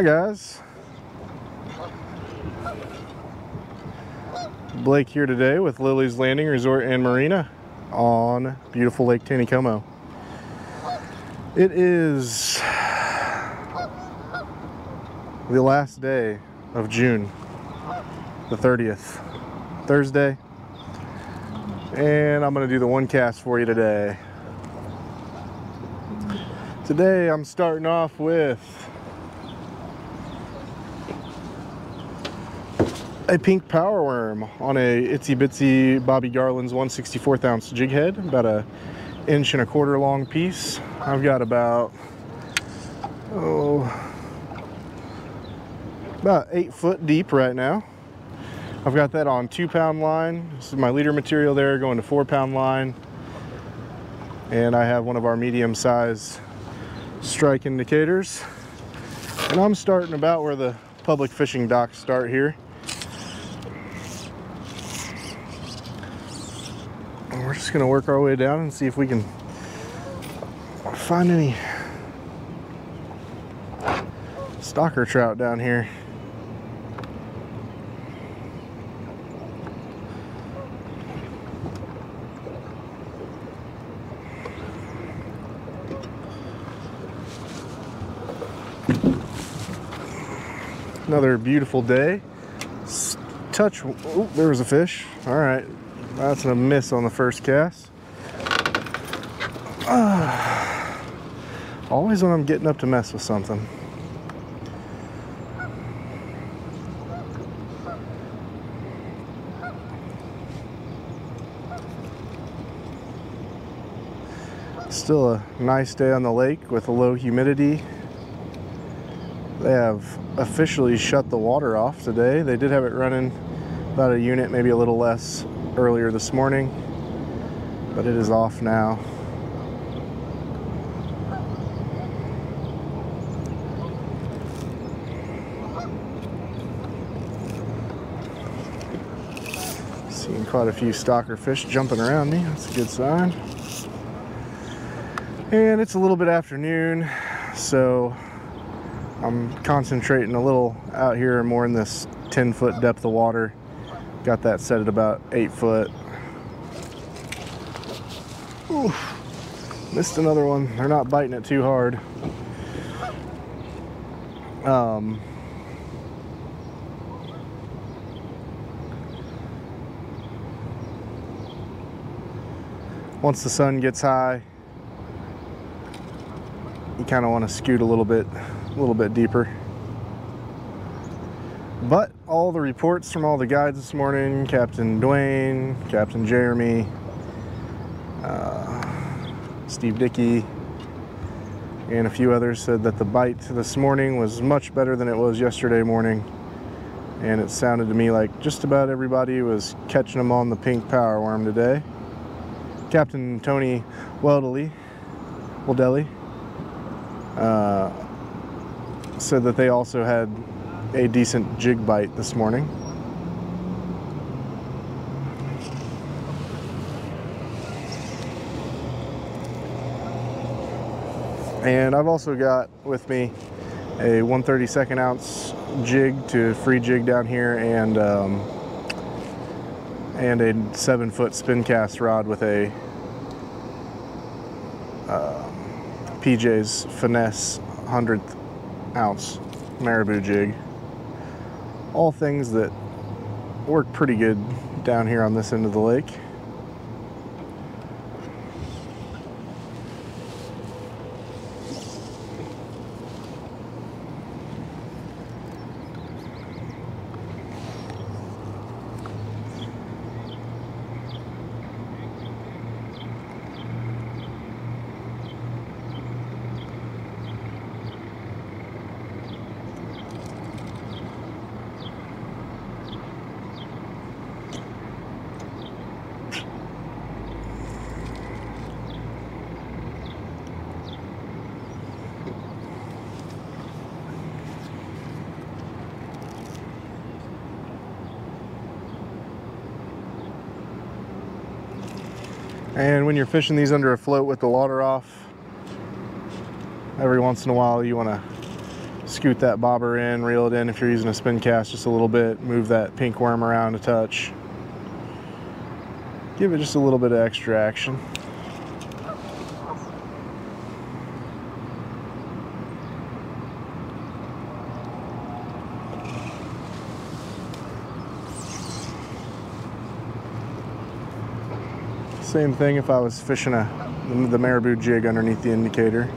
Hi guys. Blake here today with Lilleys' Landing Resort and Marina on beautiful Lake Taneycomo. It is the last day of June, the 30th, Thursday, and I'm to do the one cast for you today. Today I'm starting off with a pink power worm on a itsy bitsy Bobby Garland's 164th ounce jig head, about a inch and a quarter long piece. I've got about, oh, about eight foot deep right now. I've got that on two pound line. This is my leader material there going to four pound line. And I have one of our medium size strike indicators. And I'm starting about where the public fishing docks start here. And we're just gonna work our way down and see if we can find any stocker trout down here. Another beautiful day. Touch, oh, there was a fish. All right, that's a miss on the first cast. Ah, always when I'm getting up to mess with something. Still a nice day on the lake with a low humidity. They have officially shut the water off today. They did have it running about a unit, maybe a little less earlier this morning, but it is off now. Seeing quite a few stocker fish jumping around me. That's a good sign. And it's a little bit afternoon, so I'm concentrating a little out here more in this 10 foot depth of water. Got that set at about eight foot. Missed another one. They're not biting it too hard. Um, once the sun gets high, you kind of want to scoot a little bit a little bit deeper. But all the reports from all the guides this morning, Captain Dwayne, Captain Jeremy, uh, Steve Dickey, and a few others said that the bite this morning was much better than it was yesterday morning. And it sounded to me like just about everybody was catching them on the pink power worm today. Captain Tony Weldeley, Weldeley, uh, said that they also had a decent jig bite this morning. And I've also got with me a 132nd ounce jig to free jig down here and um, and a seven foot spin cast rod with a uh, PJ's finesse 100th ounce marabou jig. All things that work pretty good down here on this end of the lake. And when you're fishing these under a float with the water off, every once in a while you want to scoot that bobber in, reel it in if you're using a spin cast just a little bit, move that pink worm around a touch. Give it just a little bit of extra action. Same thing if I was fishing a the marabou jig underneath the indicator.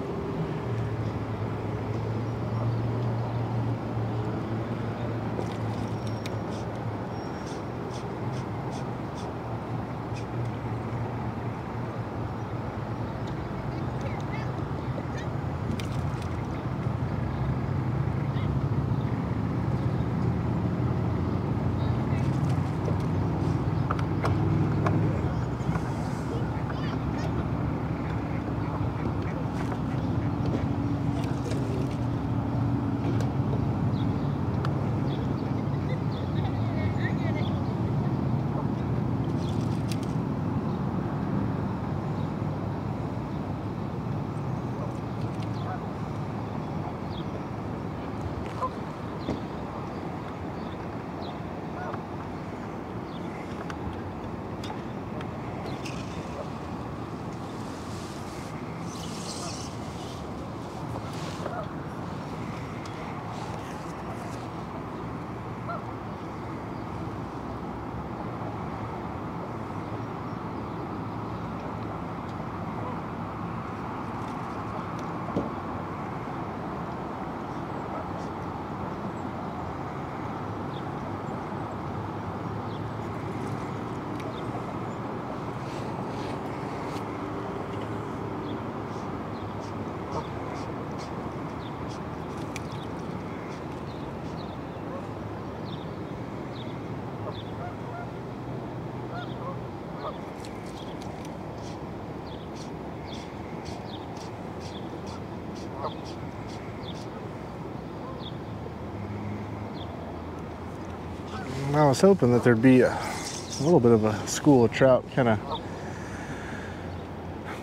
I was hoping that there'd be a, a little bit of a school of trout kind of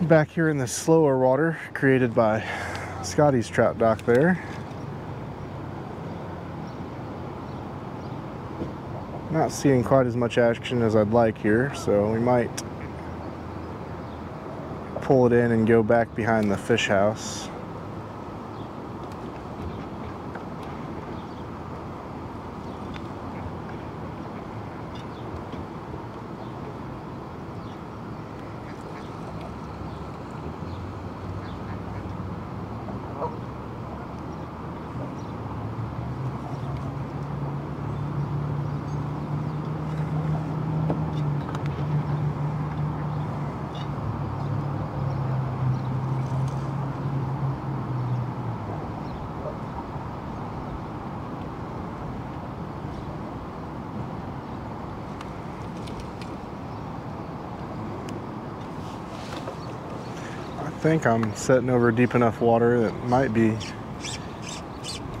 back here in the slower water created by Scotty's trout dock there. Not seeing quite as much action as I'd like here, so we might pull it in and go back behind the fish house. Think I'm setting over deep enough water that might be,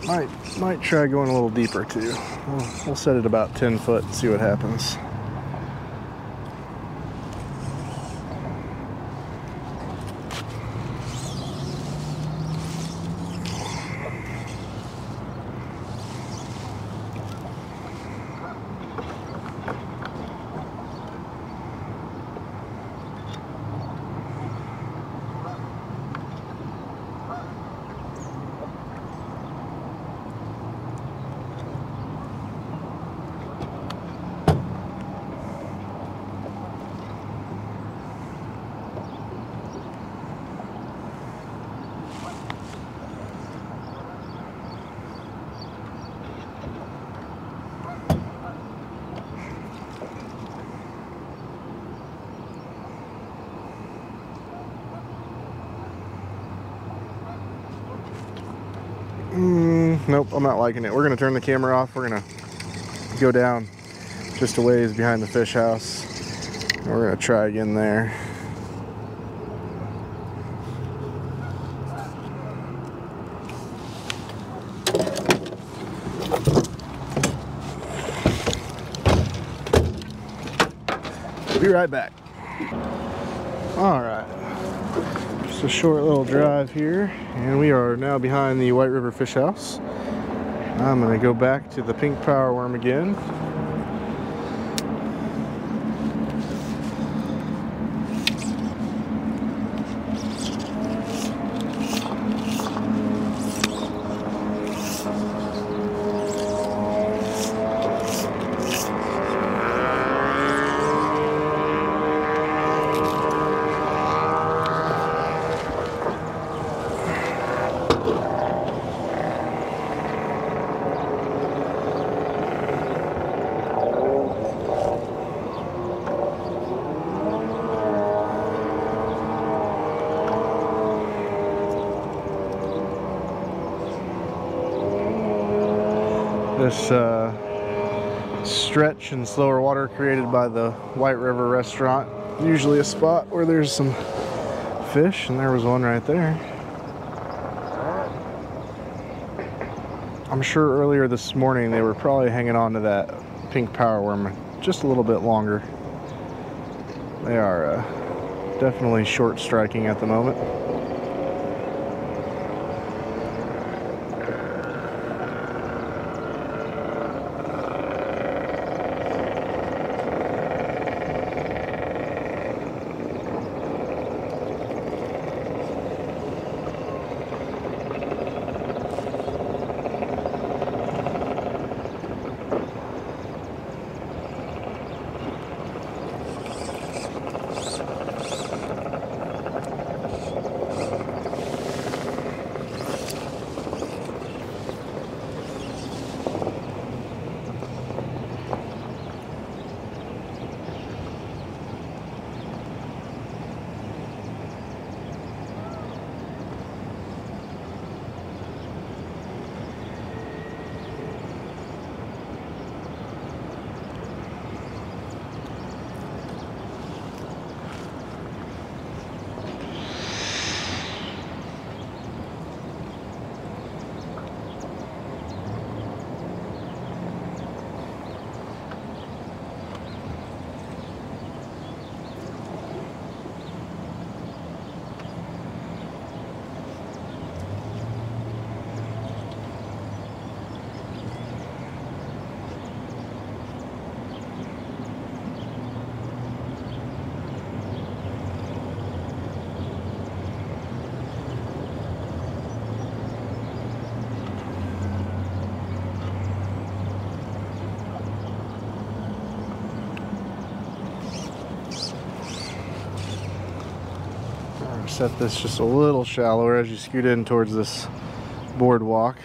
might, might try going a little deeper too. We'll, we'll set it about 10 foot and see what happens. Nope, I'm not liking it. We're gonna turn the camera off. We're gonna go down just a ways behind the fish house. We're gonna try again there. Be right back. All right. Just a short little drive here, and we are now behind the White River Fish House. I'm gonna go back to the pink power worm again. This uh, stretch and slower water created by the White River restaurant. Usually a spot where there's some fish, and there was one right there. I'm sure earlier this morning they were probably hanging on to that pink power worm just a little bit longer. They are uh, definitely short striking at the moment. Set this just a little shallower as you scoot in towards this boardwalk.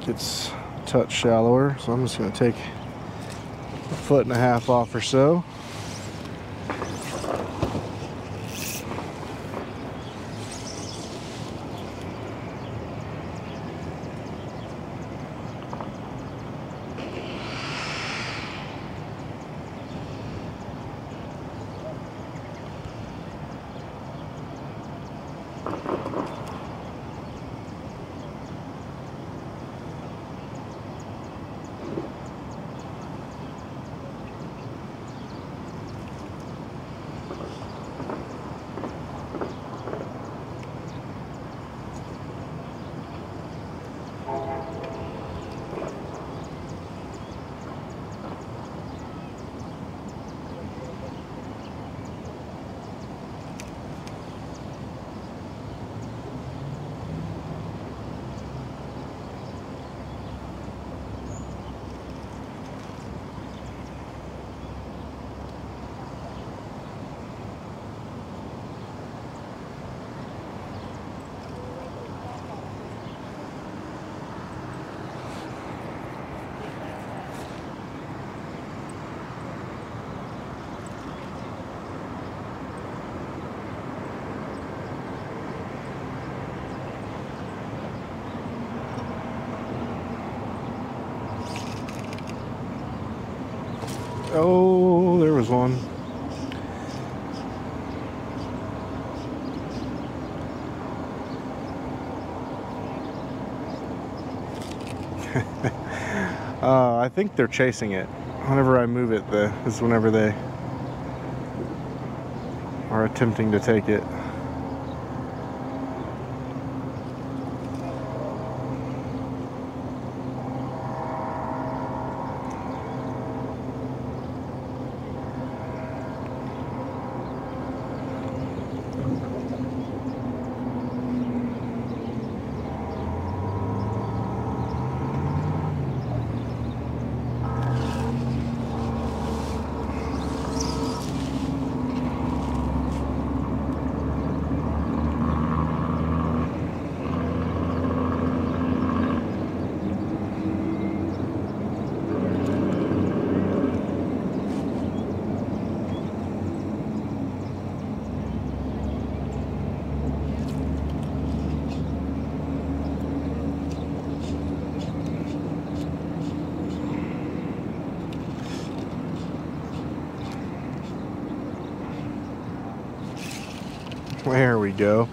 It gets a touch shallower, so I'm just going to take a foot and a half off or so. Was one. uh, I think they're chasing it. Whenever I move it, the, is whenever they are attempting to take it. There we go.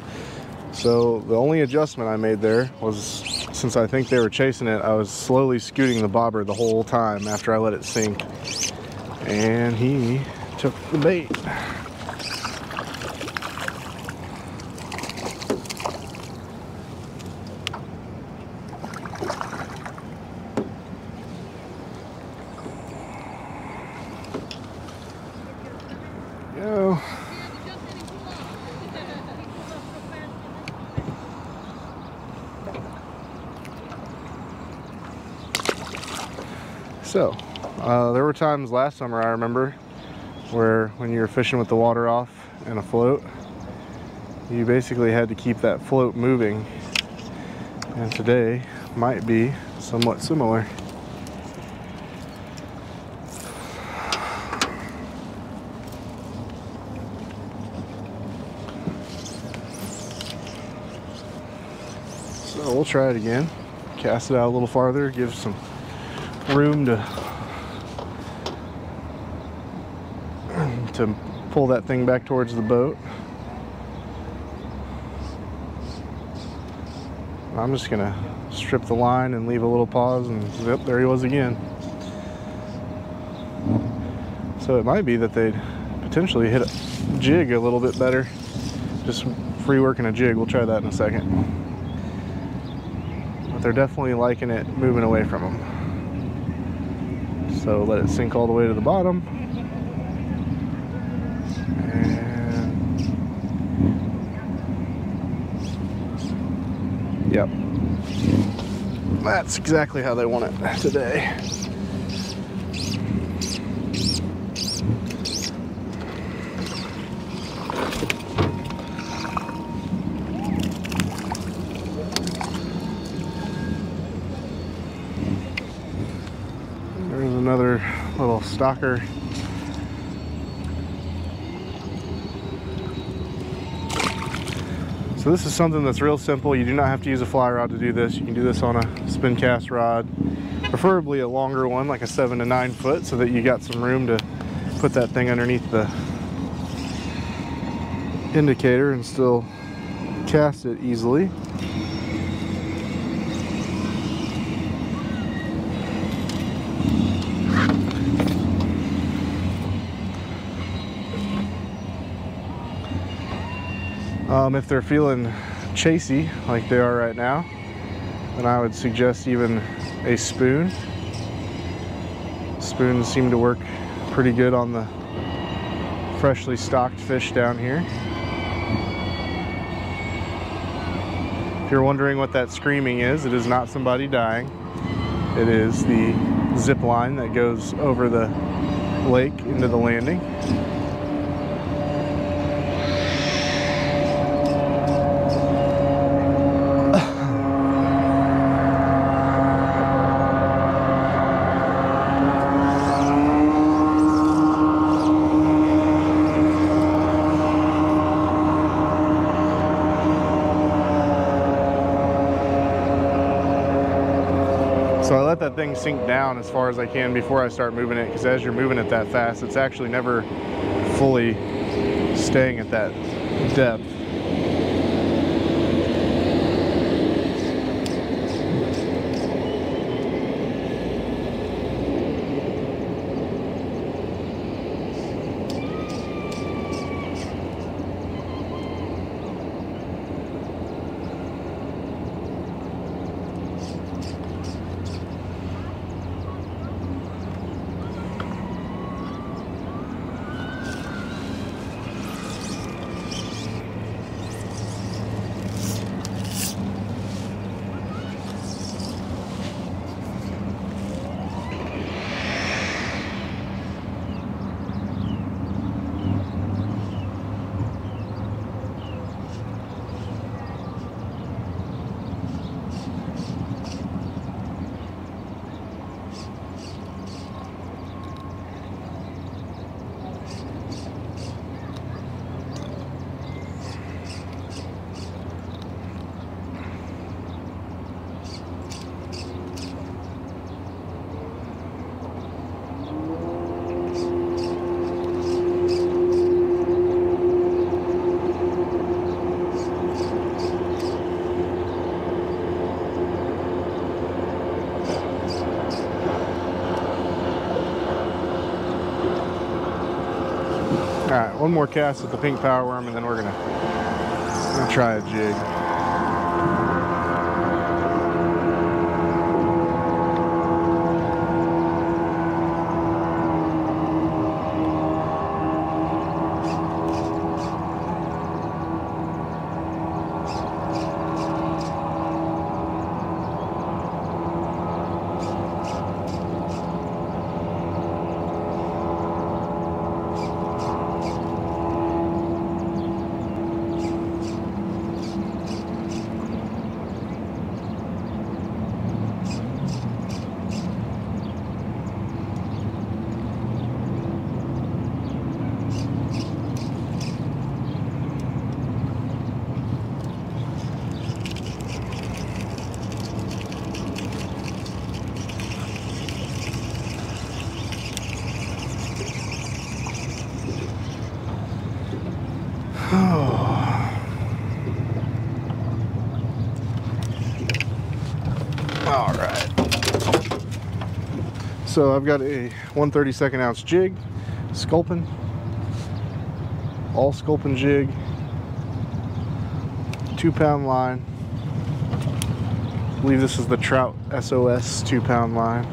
So the only adjustment I made there was since I think they were chasing it, I was slowly scooting the bobber the whole time after I let it sink. And he took the bait. Go. So, uh, there were times last summer I remember where when you were fishing with the water off and a float, you basically had to keep that float moving. And today might be somewhat similar. So we'll try it again. Cast it out a little farther, give some room to to pull that thing back towards the boat. I'm just gonna strip the line and leave a little pause and zip, there he was again. So it might be that they'd potentially hit a jig a little bit better. Just free working a jig, we'll try that in a second. But they're definitely liking it moving away from them. So let it sink all the way to the bottom. And yep. That's exactly how they want it today. Stalker. So this is something that's real simple. You do not have to use a fly rod to do this. You can do this on a spin cast rod, preferably a longer one, like a seven to nine foot, so that you got some room to put that thing underneath the indicator and still cast it easily. Um, if they're feeling chasey like they are right now, then I would suggest even a spoon. Spoons seem to work pretty good on the freshly stocked fish down here. If you're wondering what that screaming is, it is not somebody dying. It is the zip line that goes over the lake into the landing. So I let that thing sink down as far as I can before I start moving it because as you're moving it that fast, it's actually never fully staying at that depth. One more cast with the pink power worm, and then we're gonna, gonna try a jig. So I've got a 132nd ounce jig, sculpin, all sculpin jig, two pound line. I believe this is the Trout SOS two pound line.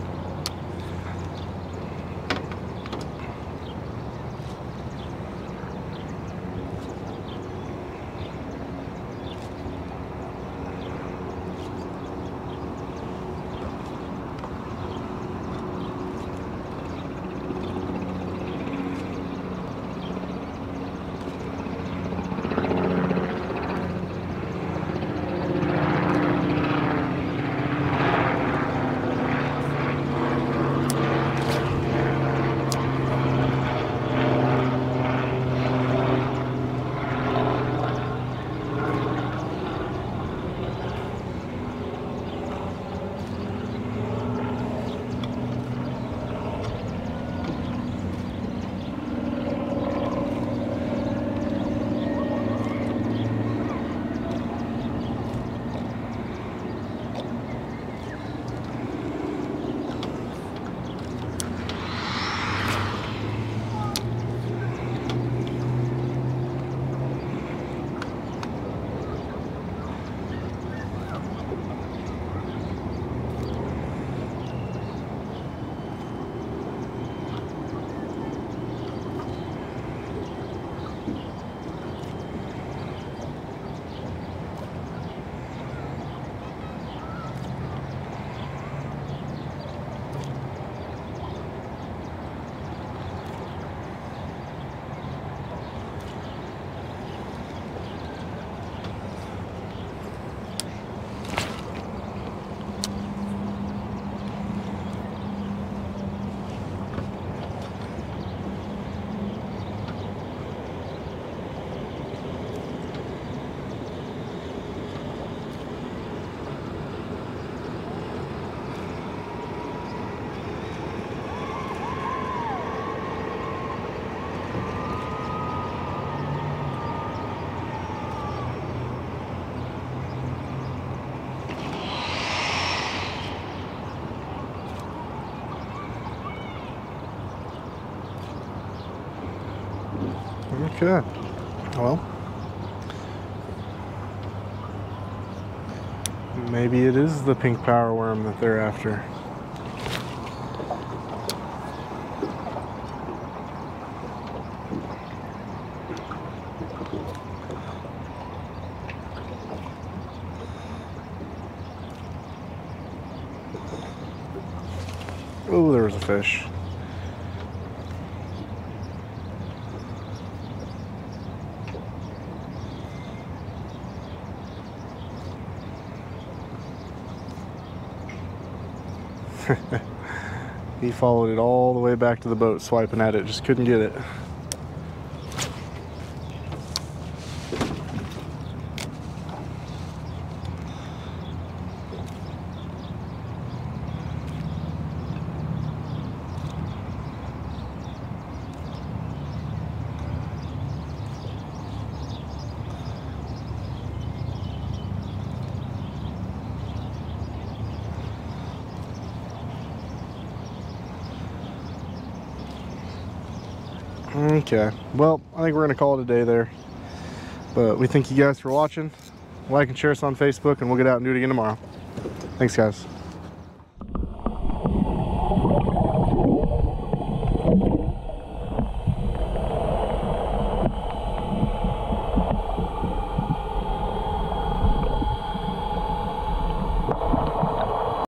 Okay. Well, maybe it is the pink power worm that they're after. Oh, there was a fish. he followed it all the way back to the boat, swiping at it, just couldn't get it. Okay. Well, I think we're going to call it a day there. But we thank you guys for watching. Like and share us on Facebook, and we'll get out and do it again tomorrow. Thanks, guys.